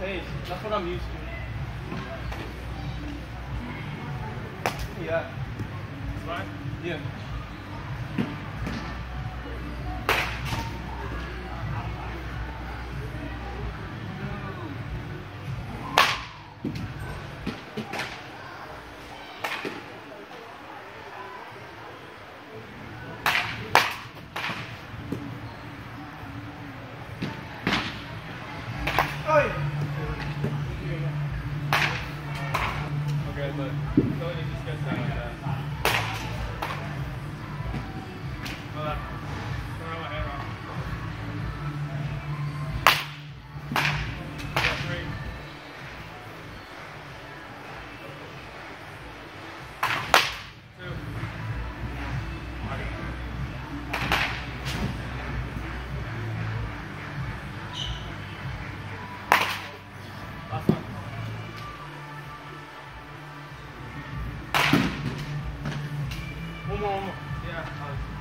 pace. That's what I'm used to. Yeah. It's. Yeah. Okay, but Tony just gets down like that. Hold on. more. Yeah.